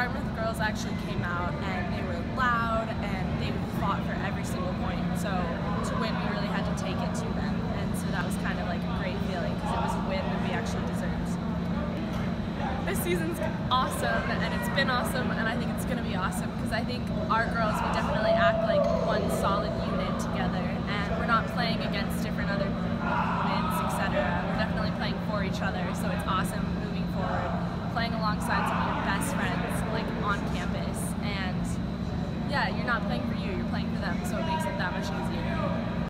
Dartmouth girls actually came out and they were loud and they fought for every single point. So to win, we really had to take it to them. And so that was kind of like a great feeling because it was a win that we actually deserved. This season's awesome and it's been awesome and I think it's going to be awesome because I think our girls, we definitely act like one solid unit together and we're not playing against different other units, etc. We're definitely playing for each other, so it's awesome moving forward, playing alongside some of your best friends like on campus and yeah, you're not playing for you, you're playing for them. So it